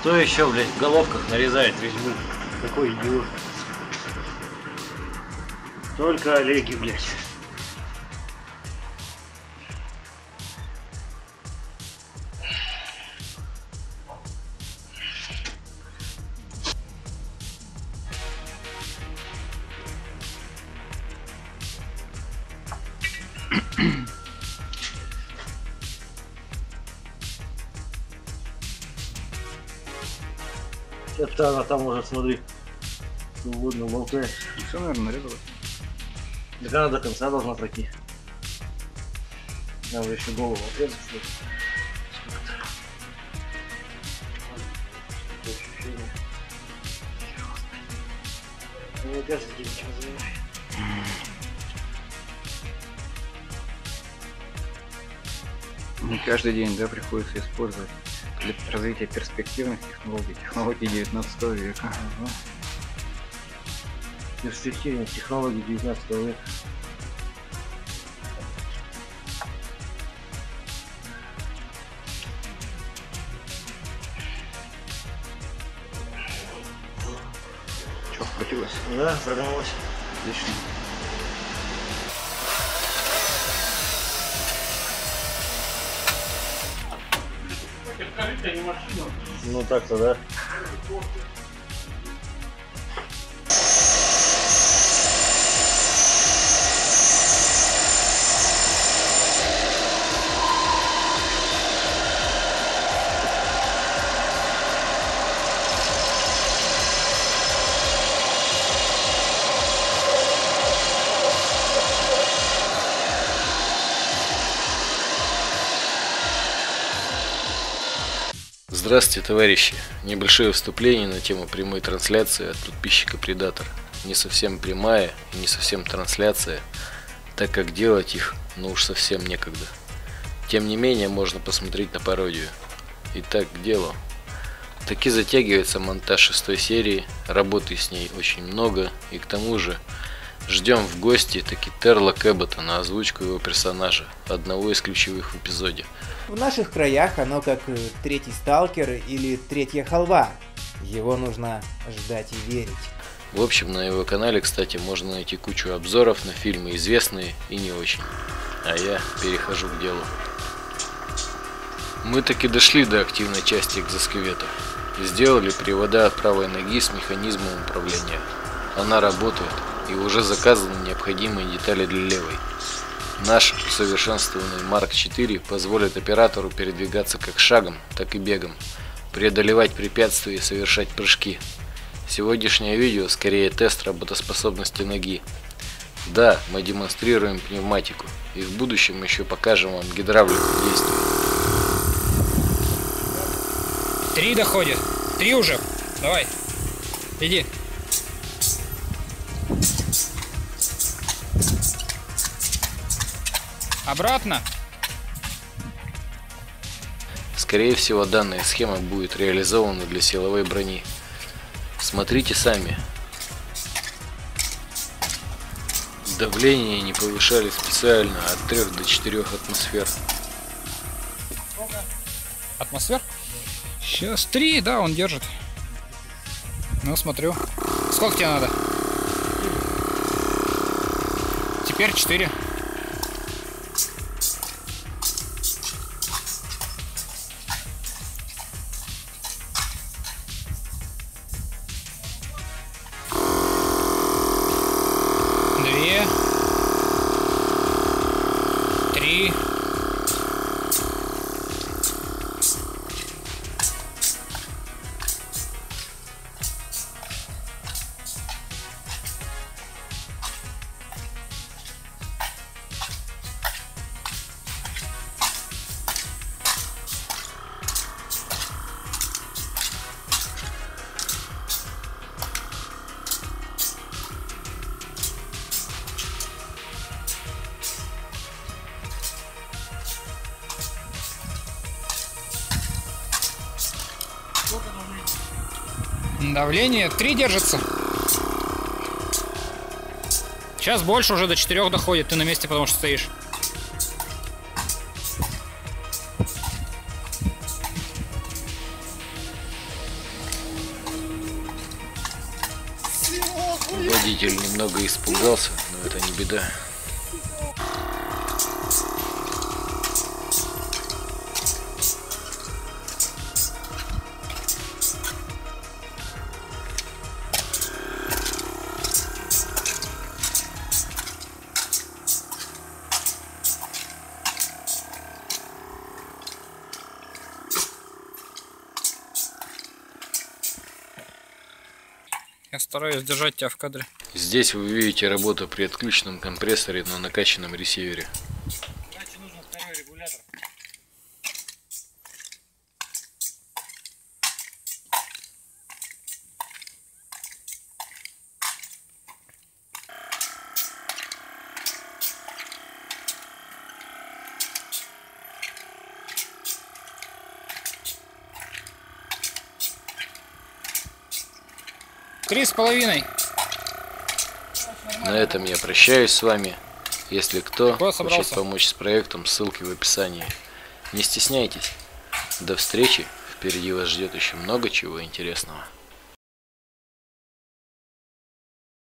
Кто еще, блядь, в головках нарезает резьбу? Какой идиот. Только Олеги, блядь. Это она там уже, смотри, свободно болтает. Все, наверное, нарезалось. Так она до конца должна пройти. Надо еще голову отрезать. чтобы- Сколько-то. Такое ощущение. Ну, не Не каждый день, да, приходится использовать для развития перспективных технологий, технологий 19 века. Перспективных технологий 19 века. Что, вкрутилось? Да, прогнулась. Отлично. Ну так-то, да. Здравствуйте, товарищи! Небольшое вступление на тему прямой трансляции от подписчика Предатор. Не совсем прямая и не совсем трансляция, так как делать их, ну уж совсем некогда. Тем не менее, можно посмотреть на пародию. Итак, к делу. Таки затягивается монтаж шестой серии, работы с ней очень много, и к тому же ждем в гости таки Терла Кэббота на озвучку его персонажа, одного из ключевых в эпизоде. В наших краях оно как э, третий сталкер или третья халва. Его нужно ждать и верить. В общем, на его канале, кстати, можно найти кучу обзоров на фильмы известные и не очень. А я перехожу к делу. Мы таки дошли до активной части экзоскелета и сделали привода от правой ноги с механизмом управления. Она работает и уже заказаны необходимые детали для левой. Наш усовершенствованный Марк 4 позволит оператору передвигаться как шагом, так и бегом, преодолевать препятствия и совершать прыжки. Сегодняшнее видео скорее тест работоспособности ноги. Да, мы демонстрируем пневматику, и в будущем еще покажем вам гидравлику в действии. Три доходит. Три уже. Давай. Иди. Обратно? Скорее всего, данная схема будет реализована для силовой брони. Смотрите сами. Давление не повышали специально от 3 до 4 атмосфер. Атмосфер? Сейчас 3, да, он держит. Ну, смотрю. Сколько тебе надо? Теперь 4. Три. Давление 3 держится. Сейчас больше уже до 4 доходит, ты на месте, потому что стоишь. Водитель немного испугался, но это не беда. Я стараюсь держать тебя в кадре. Здесь вы видите работу при отключенном компрессоре на накачанном ресивере. Три с половиной. На этом я прощаюсь с вами. Если кто хочет помочь с проектом, ссылки в описании. Не стесняйтесь. До встречи. Впереди вас ждет еще много чего интересного.